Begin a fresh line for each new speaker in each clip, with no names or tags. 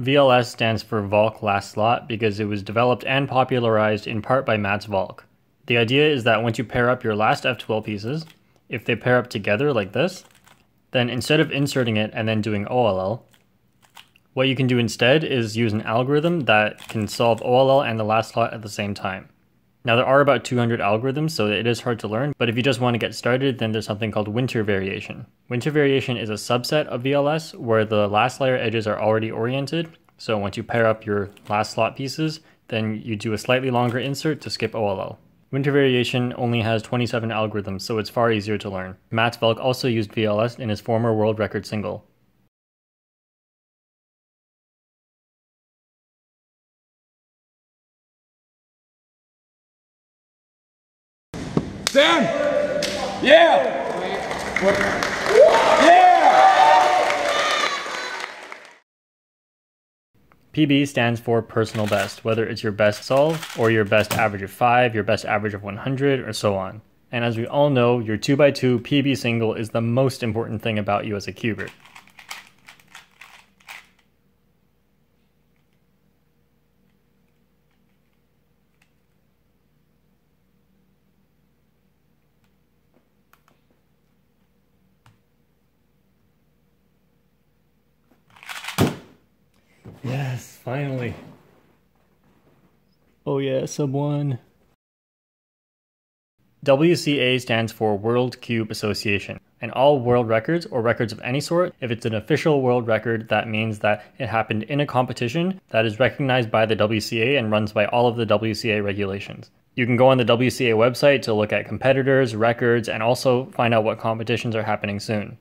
VLS stands for Valk Last Slot because it was developed and popularized in part by Mats Valk. The idea is that once you pair up your last F2L pieces, if they pair up together like this, then instead of inserting it and then doing OLL, what you can do instead is use an algorithm that can solve OLL and the last slot at the same time. Now there are about 200 algorithms, so it is hard to learn, but if you just want to get started, then there's something called winter variation. Winter variation is a subset of VLS where the last layer edges are already oriented. So once you pair up your last slot pieces, then you do a slightly longer insert to skip OLL. Winter variation only has 27 algorithms, so it's far easier to learn. Mats Valk also used VLS in his former world record single.
Sam! Yeah! Yeah!
PB stands for personal best, whether it's your best solve or your best average of 5, your best average of 100, or so on. And as we all know, your 2x2 PB single is the most important thing about you as a cuber. Yes, finally. Oh yeah, sub one. WCA stands for World Cube Association. And all world records, or records of any sort, if it's an official world record, that means that it happened in a competition that is recognized by the WCA and runs by all of the WCA regulations. You can go on the WCA website to look at competitors, records, and also find out what competitions are happening soon.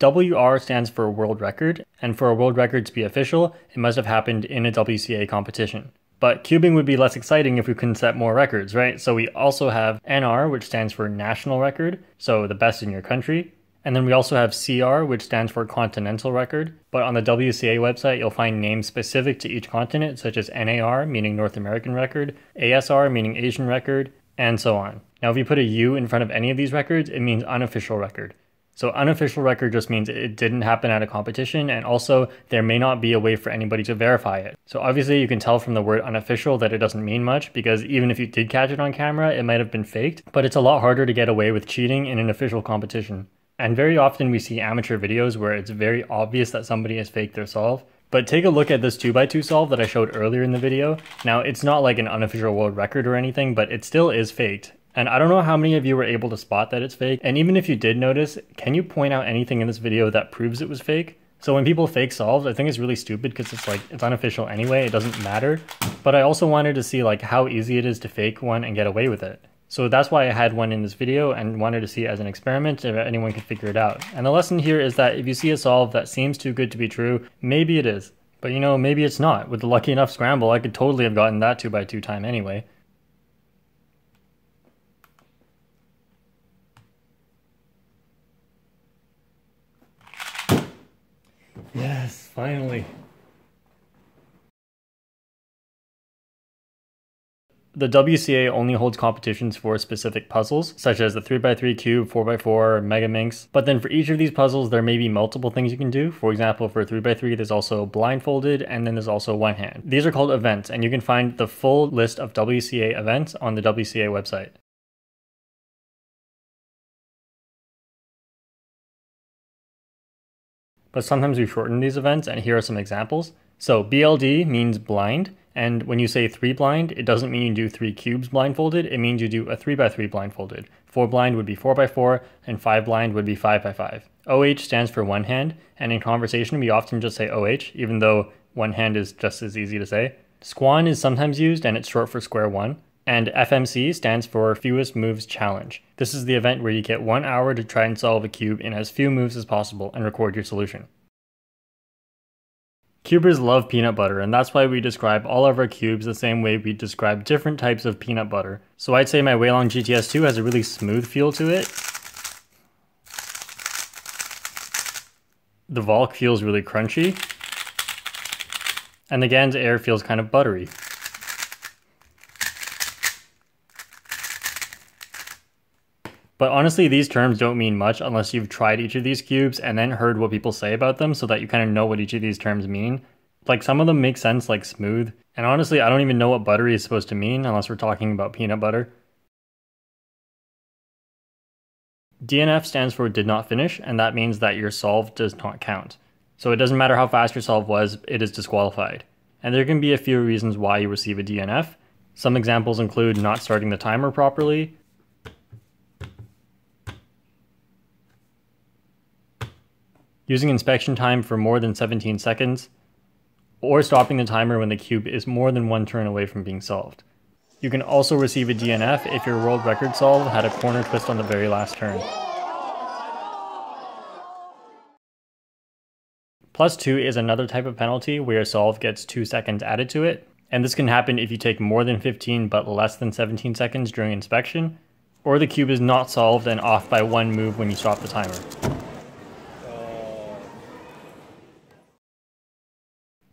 WR stands for world record, and for a world record to be official, it must have happened in a WCA competition. But cubing would be less exciting if we couldn't set more records, right? So we also have NR, which stands for national record, so the best in your country. And then we also have CR, which stands for continental record. But on the WCA website, you'll find names specific to each continent, such as NAR, meaning North American record, ASR, meaning Asian record, and so on. Now, if you put a U in front of any of these records, it means unofficial record. So unofficial record just means it didn't happen at a competition and also there may not be a way for anybody to verify it. So obviously you can tell from the word unofficial that it doesn't mean much because even if you did catch it on camera, it might have been faked, but it's a lot harder to get away with cheating in an official competition. And very often we see amateur videos where it's very obvious that somebody has faked their solve. But take a look at this 2x2 solve that I showed earlier in the video. Now, it's not like an unofficial world record or anything, but it still is faked. And I don't know how many of you were able to spot that it's fake. And even if you did notice, can you point out anything in this video that proves it was fake? So when people fake solves, I think it's really stupid because it's like, it's unofficial anyway, it doesn't matter. But I also wanted to see like how easy it is to fake one and get away with it. So that's why I had one in this video and wanted to see it as an experiment if anyone could figure it out. And the lesson here is that if you see a solve that seems too good to be true, maybe it is. But you know, maybe it's not. With the lucky enough scramble, I could totally have gotten that 2x2 time anyway. Yes, finally. The WCA only holds competitions for specific puzzles, such as the 3x3 cube, 4x4, Megaminx. But then for each of these puzzles, there may be multiple things you can do. For example, for 3x3, there's also blindfolded, and then there's also one hand. These are called events, and you can find the full list of WCA events on the WCA website. But sometimes we shorten these events, and here are some examples. So BLD means blind, and when you say three blind, it doesn't mean you do three cubes blindfolded, it means you do a three by three blindfolded. Four blind would be four by four, and five blind would be five by five. OH stands for one hand, and in conversation we often just say OH, even though one hand is just as easy to say. Squan is sometimes used, and it's short for square one. And FMC stands for Fewest Moves Challenge. This is the event where you get one hour to try and solve a cube in as few moves as possible and record your solution. Cubers love peanut butter, and that's why we describe all of our cubes the same way we describe different types of peanut butter. So I'd say my Weilong GTS2 has a really smooth feel to it. The Valk feels really crunchy. And the Ganz Air feels kind of buttery. But honestly, these terms don't mean much unless you've tried each of these cubes and then heard what people say about them so that you kind of know what each of these terms mean. Like some of them make sense, like smooth. And honestly, I don't even know what buttery is supposed to mean unless we're talking about peanut butter. DNF stands for did not finish, and that means that your solve does not count. So it doesn't matter how fast your solve was, it is disqualified. And there can be a few reasons why you receive a DNF. Some examples include not starting the timer properly, using inspection time for more than 17 seconds, or stopping the timer when the cube is more than one turn away from being solved. You can also receive a DNF if your world record solve had a corner twist on the very last turn. Plus 2 is another type of penalty where a solve gets 2 seconds added to it, and this can happen if you take more than 15 but less than 17 seconds during inspection, or the cube is not solved and off by one move when you stop the timer.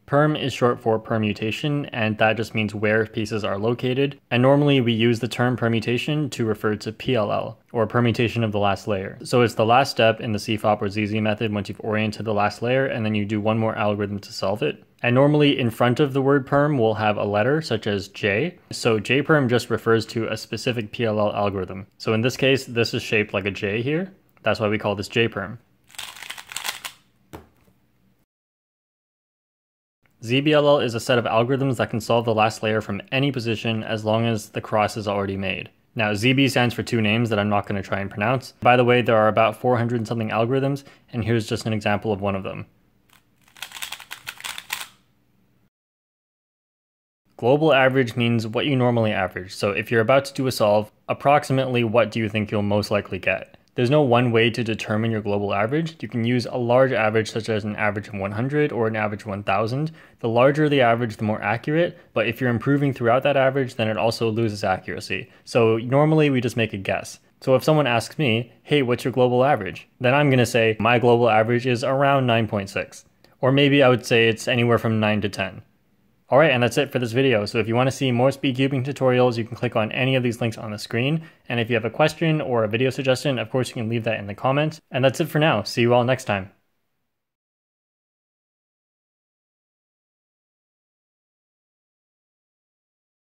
Perm is short for permutation, and that just means where pieces are located. And normally we use the term permutation to refer to PLL, or permutation of the last layer. So it's the last step in the CFOP or ZZ method once you've oriented the last layer, and then you do one more algorithm to solve it. And normally in front of the word perm, we'll have a letter such as J. So JPerm just refers to a specific PLL algorithm. So in this case, this is shaped like a J here. That's why we call this JPerm. ZBLL is a set of algorithms that can solve the last layer from any position as long as the cross is already made. Now, ZB stands for two names that I'm not going to try and pronounce. By the way, there are about 400 something algorithms, and here's just an example of one of them. Global average means what you normally average. So if you're about to do a solve, approximately what do you think you'll most likely get? There's no one way to determine your global average. You can use a large average such as an average of 100 or an average 1000. The larger the average, the more accurate, but if you're improving throughout that average, then it also loses accuracy. So normally we just make a guess. So if someone asks me, hey, what's your global average? Then I'm going to say my global average is around 9.6. Or maybe I would say it's anywhere from 9 to 10. Alright, and that's it for this video. So if you want to see more speed cubing tutorials, you can click on any of these links on the screen. And if you have a question or a video suggestion, of course you can leave that in the comments. And that's it for now. See you all next time.